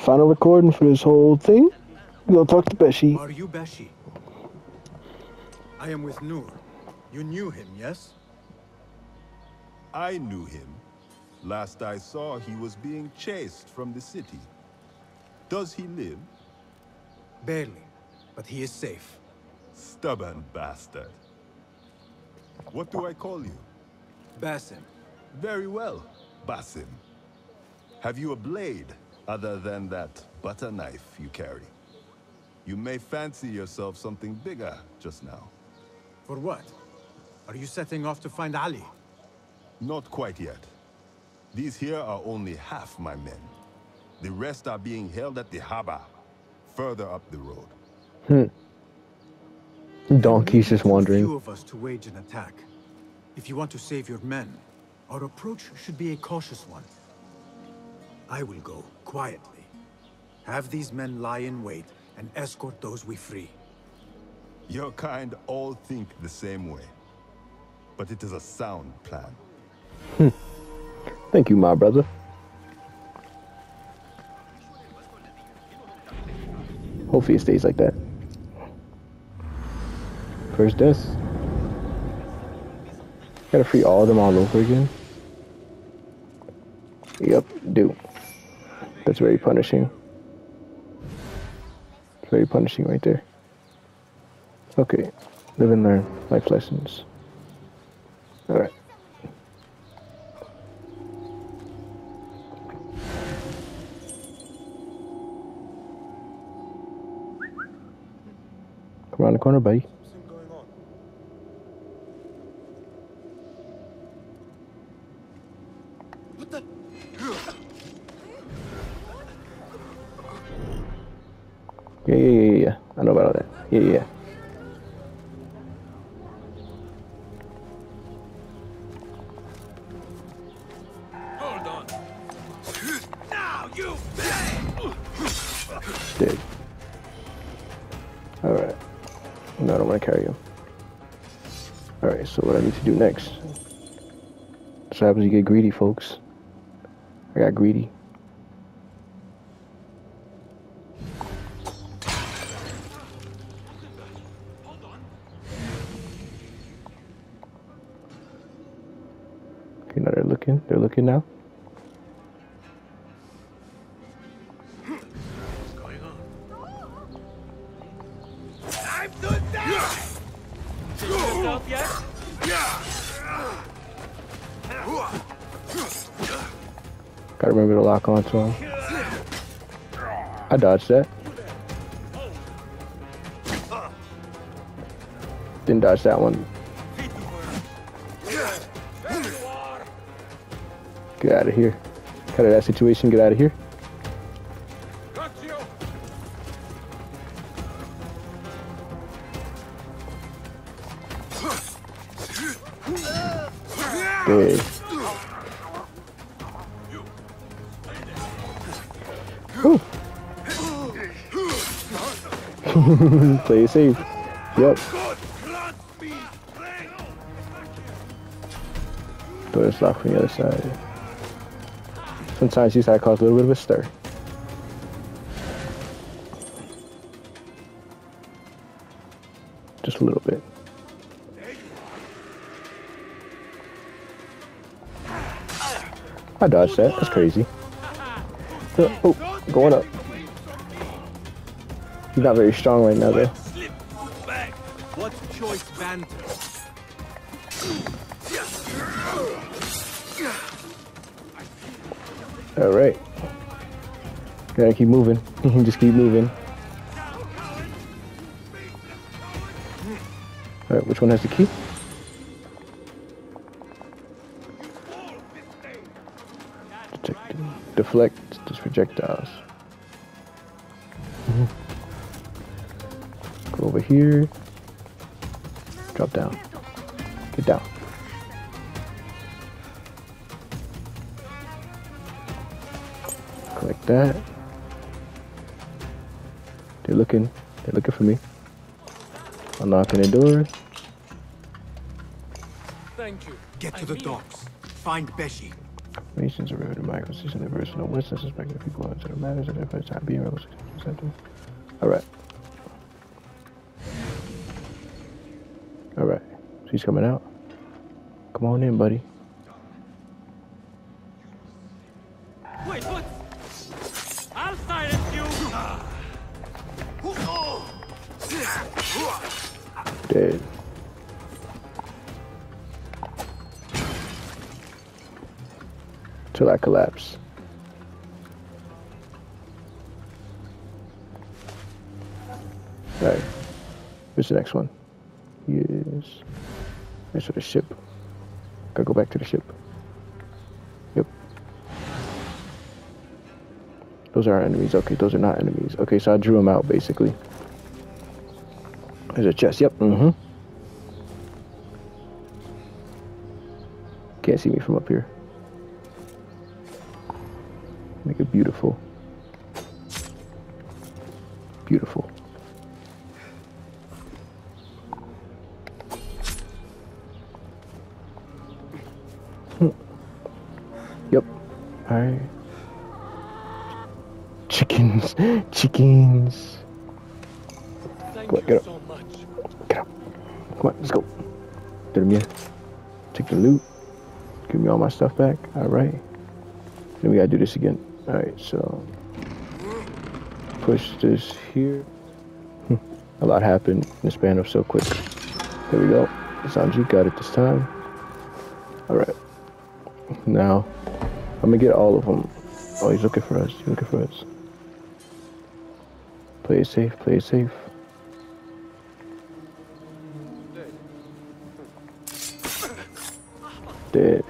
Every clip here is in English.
Final recording for this whole thing. We gonna talk to Beshi. Are you Beshi? I am with Nur. You knew him, yes? I knew him. Last I saw, he was being chased from the city. Does he live? Barely, but he is safe. Stubborn bastard. What do I call you? Basim. Very well, Basim. Have you a blade, other than that butter knife you carry? You may fancy yourself something bigger just now. For what? Are you setting off to find Ali? Not quite yet. These here are only half my men. The rest are being held at the harbor, further up the road. Hmm. Donkey's just A few wandering. of us to wage an attack. If you want to save your men, our approach should be a cautious one. I will go quietly. Have these men lie in wait and escort those we free. Your kind all think the same way. But it is a sound plan. Hmm. Thank you, my brother. Hopefully it stays like that. First death. Gotta free all of them all over again. Yep, do. That's very punishing. Very punishing right there. Okay, live and learn life lessons. Alright. Come around the corner, buddy. Yeah, yeah, yeah, yeah. I know about all that. Yeah, yeah. Hold on. Now you Dead. Alright. No, I don't want to carry him. Alright, so what I need to do next. So happens you get greedy, folks. I got greedy. Okay, now they're looking. They're looking now. Gotta remember to lock onto him. I dodged that. Didn't dodge that one. Out of here. Cut out of that situation. Get out of here. Good. Play safe. Yep. Door is locked from the other side. Sometimes these side cause a little bit of a stir. Just a little bit. I dodged that. That's crazy. Uh, Oh, going up. He's not very strong right now, though. choice banter? All right. Gotta keep moving. Just keep moving. All right, which one has the key? Detect, deflect just projectiles. Go over here. Drop down. Get down. That. They're looking. They're looking for me. Unlocking the door. Thank you. Get to the docks. Find Beshi. Masons are riveted by constitution diverse no Western suspecting people into the matters of their first time being rebels. Alright. Alright. She's coming out. Come on in, buddy. Dead. Till I collapse. Alright. Where's the next one? Yes. Next to the ship. Gotta go back to the ship. Yep. Those are our enemies. Okay, those are not enemies. Okay, so I drew them out basically. There's a chest. Yep. Mm-hmm. Can't see me from up here. Make it beautiful. Beautiful. Hmm. Yep. Alright. Chickens. Chickens. Thank Go, get up. Come on, let's go. Get him here. Take the loot. Give me all my stuff back. Alright. Then we gotta do this again. Alright, so push this here. Hmm. A lot happened in the span of so quick. There we go. Sanji got it this time. Alright. Now, I'm gonna get all of them. Oh, he's looking for us. He's looking for us. Play it safe, play it safe. Dead.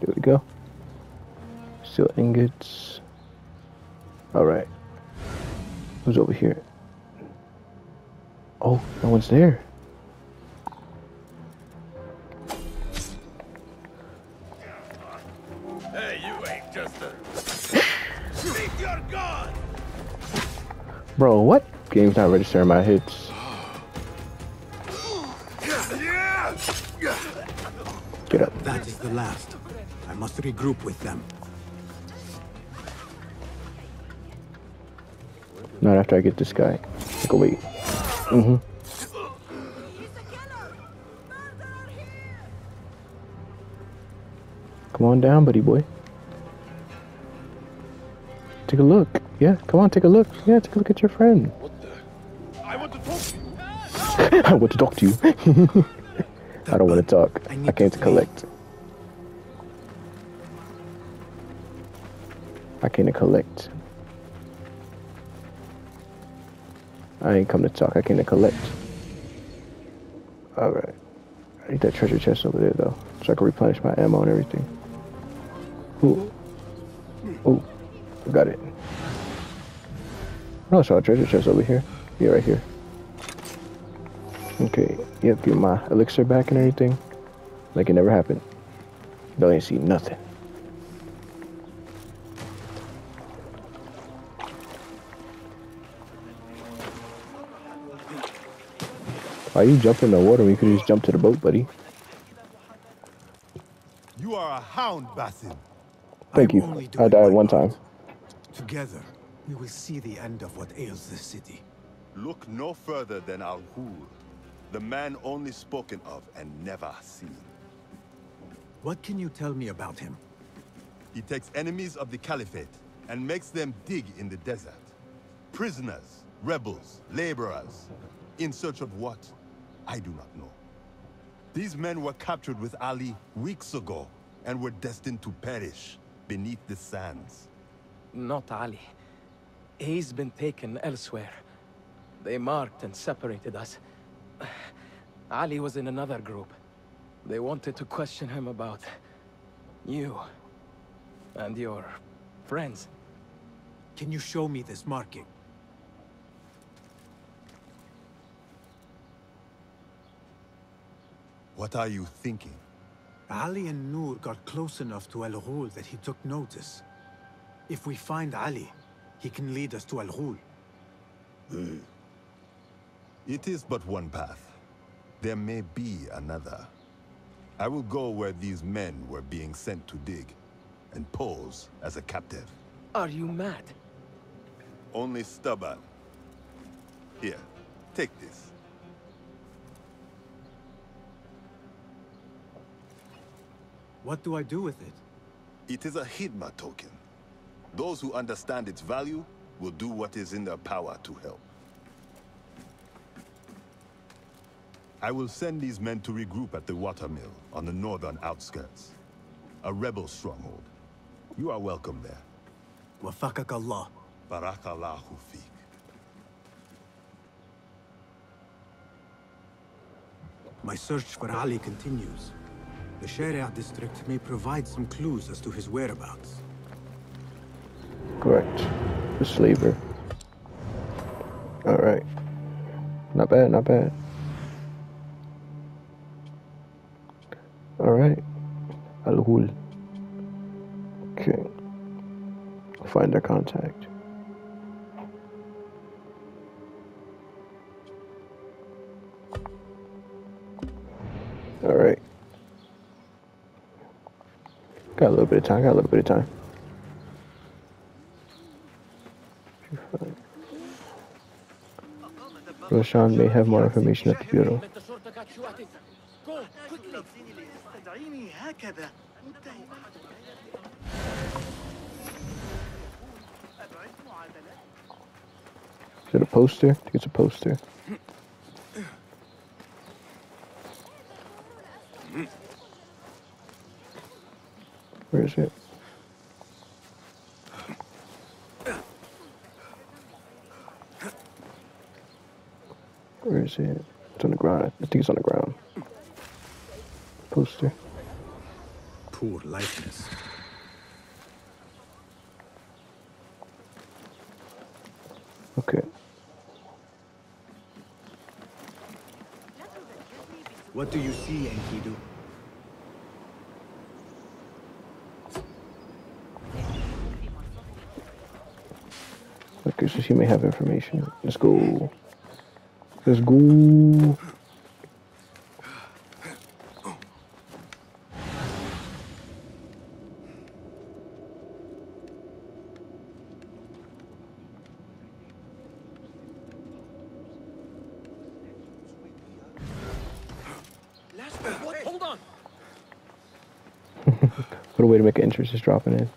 There we go. Still ingots. Alright. Who's over here? Oh, no one's there. Hey, you ain't just a... Speak your god! Bro, what? Game's not registering my hits. The last. I must regroup with them. Not after I get this guy. Like, wait. Mm-hmm. Come on down, buddy boy. Take a look. Yeah, come on, take a look. Yeah, take a look at your friend. I want to talk to you! I want to talk to you. I don't want to talk. I I, need came to to collect. I came to collect. I ain't come to talk. I came to collect. Alright. I need that treasure chest over there, though. So I can replenish my ammo and everything. Ooh. Ooh. Got it. Oh, I saw a treasure chest over here. Yeah, right here. Okay, yep, get my elixir back and everything. Like it never happened. Don't ain't see nothing. Why you jump in the water when you could just jump to the boat, buddy? You are a hound, Basim. Thank I'm you. I doing died one part. time. Together, we will see the end of what ails this city. Look no further than Al Ghul, the man only spoken of and never seen. What can you tell me about him? He takes enemies of the Caliphate and makes them dig in the desert. Prisoners, rebels, laborers. In search of what? I do not know. These men were captured with Ali weeks ago and were destined to perish beneath the sands. Not Ali. He's been taken elsewhere. They marked and separated us. Ali was in another group. They wanted to question him about... you. And your... friends. Can you show me this marking? What are you thinking? Ali and Noor got close enough to Al Ghul that he took notice. If we find Ali, he can lead us to Al Ghul. Hmm. It is but one path. There may be another. I will go where these men were being sent to dig, and pose as a captive. Are you mad? Only stubborn. Here, take this. What do I do with it? It is a Hidma token. Those who understand its value will do what is in their power to help. I will send these men to regroup at the watermill on the northern outskirts. A rebel stronghold. You are welcome there. Wafakak Allah. Barakallahu fiq. My search for Ali continues. The Sharia district may provide some clues as to his whereabouts. Correct. The slaver. Alright. Not bad, not bad. Alright. Al Ghul. Okay. Find their contact. Got a little bit of time, got a little bit of time. Roshan may have more information at the bureau. Is it a poster? I think it's a poster. Where is it? Where is it? It's on the ground. I think it's on the ground. Poster. Poor likeness. Okay. What do you see, Enkidu? Okay, so she may have information. Let's go. Let's go. What? Hold on. What a way to make an entrance just dropping in.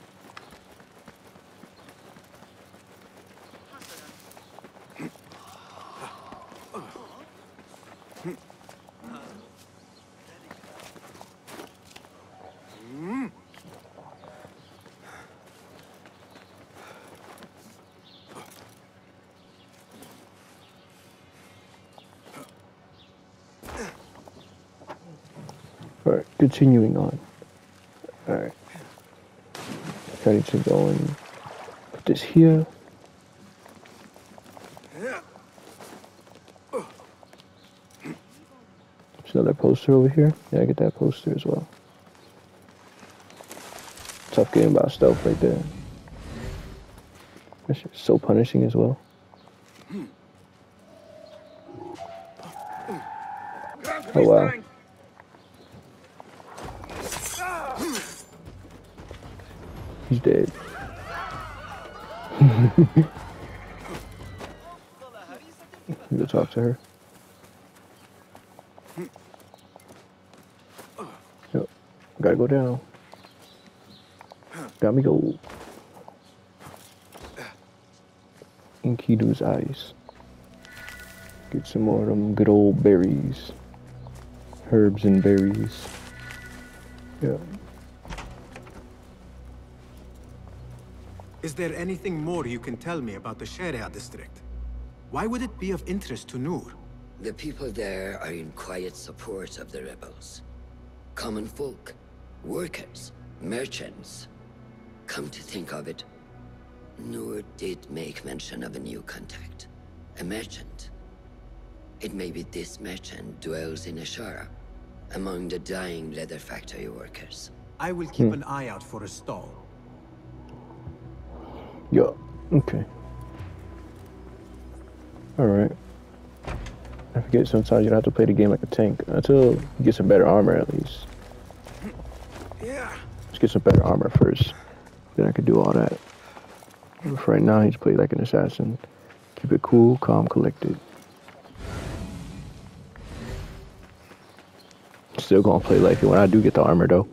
Alright, continuing on. Alright. Ready to go and put this here. There's another poster over here. Yeah, I get that poster as well. Tough game about stealth right there. That shit's so punishing as well. Oh wow. He's dead. Go talk to her. Yep. Gotta go down. Got me go. Enkidu's eyes. Get some more of them good old berries. Herbs and berries. Yeah. Is there anything more you can tell me about the Sharia district? Why would it be of interest to Noor? The people there are in quiet support of the rebels. Common folk, workers, merchants. Come to think of it, Noor did make mention of a new contact. A merchant. It may be this merchant dwells in Ashara, among the dying leather factory workers. I will keep an eye out for a stall. Yeah. Okay. Alright. I forget sometimes you don't have to play the game like a tank until you get some better armor at least. Yeah. Let's get some better armor first. Then I could do all that. But for right now, he's played like an assassin. Keep it cool, calm, collected. Still gonna play like it when I do get the armor though.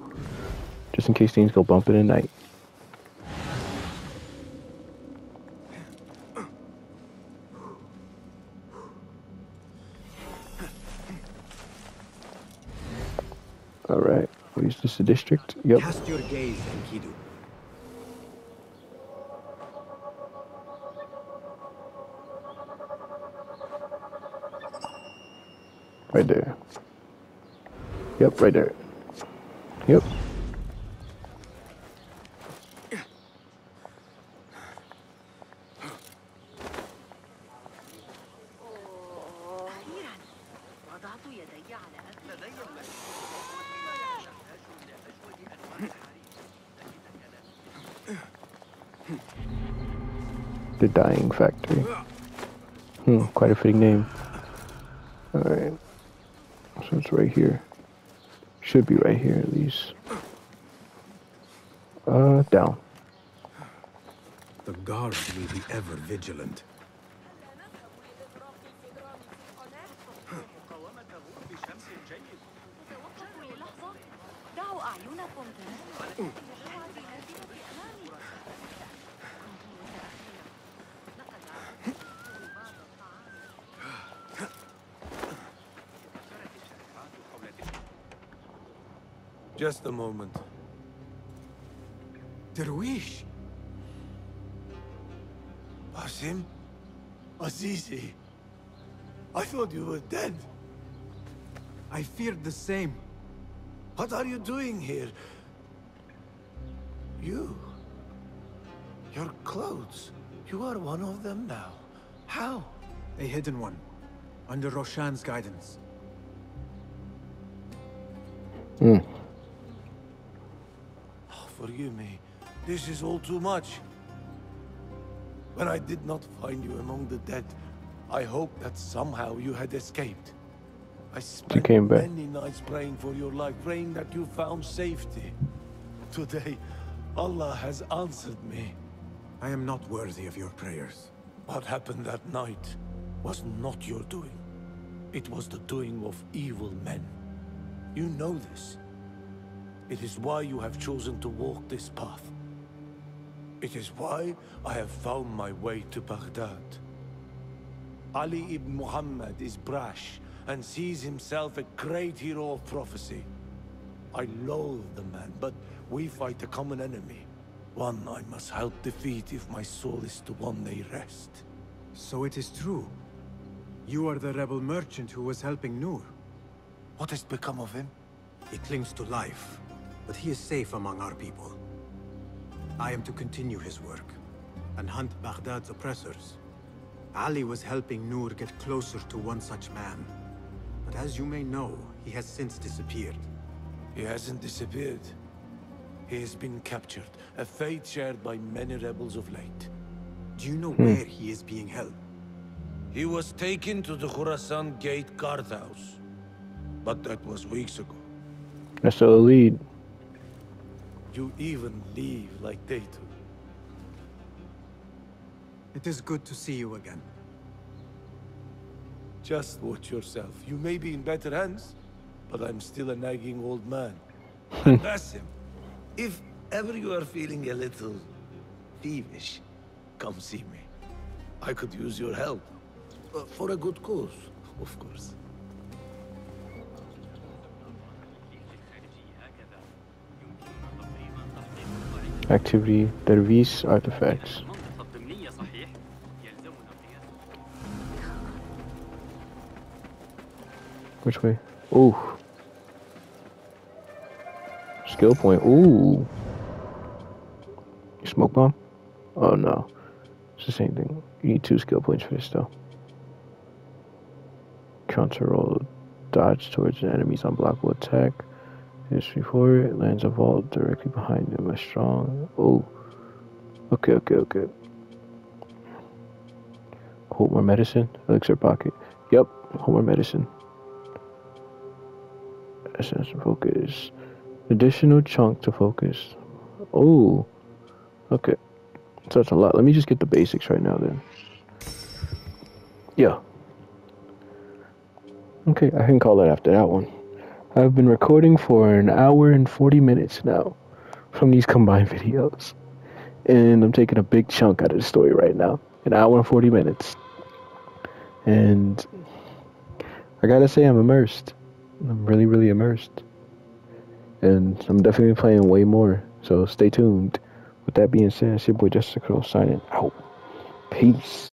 Just in case things go bump in the night. Alright. Is this the district? Yep. Cast your gaze, Enkidu. Right there. Yep, right there. Dying Factory. Hmm, quite a fitting name. Alright. So it's right here. Should be right here at least. Uh, down. The guards will be ever vigilant. Just a moment. Derwish! Basim? Azizi? I thought you were dead. I feared the same. What are you doing here? You? Your clothes? You are one of them now. How? A hidden one. Under Roshan's guidance. Hmm. Forgive me. This is all too much. When I did not find you among the dead, I hoped that somehow you had escaped. I spent came back. many nights praying for your life, praying that you found safety. Today, Allah has answered me. I am not worthy of your prayers. What happened that night was not your doing. It was the doing of evil men. You know this. It is why you have chosen to walk this path. It is why I have found my way to Baghdad. Ali ibn Muhammad is brash and sees himself a great hero of prophecy. I loathe the man, but we fight a common enemy. One I must help defeat if my soul is to one day rest. So it is true. You are the rebel merchant who was helping Nur. What has become of him? He clings to life, but he is safe among our people. I am to continue his work and hunt Baghdad's oppressors. Ali was helping Nur get closer to one such man. But as you may know, he has since disappeared. He hasn't disappeared. He has been captured, a fate shared by many rebels of late. Do you know hmm. where he is being held? He was taken to the Khurasan Gate guardhouse. But that was weeks ago. That's the lead. You even leave like they do. It is good to see you again. Just watch yourself. You may be in better hands, but I'm still a nagging old man. And Basim, if ever you are feeling a little peevish, come see me. I could use your help. Uh, for a good cause, of course. Activity, Dervish artifacts. المنطقة الضمنية صحيح يلزمنا قياس Which way? Ooh. Skill point. Ooh. Smoke bomb? Oh no. It's the same thing. You need two skill points for this though. Counter roll dodge towards the enemy's unblockable attack. This before it lands a vault directly behind them. A strong. Oh. Okay, okay, okay. Hold more medicine. Elixir pocket. Yep. Hold more medicine. Essence focus. Additional chunk to focus. Oh, okay. So that's a lot. Let me just get the basics right now then. Yeah. Okay, I can call that after that one. I've been recording for an hour and 40 minutes now from these combined videos. And I'm taking a big chunk out of the story right now. An hour and 40 minutes. And I gotta say, I'm immersed. I'm really, really immersed. And I'm definitely playing way more. So stay tuned. With that being said, it's your boy Jesta Crow signing out. Peace.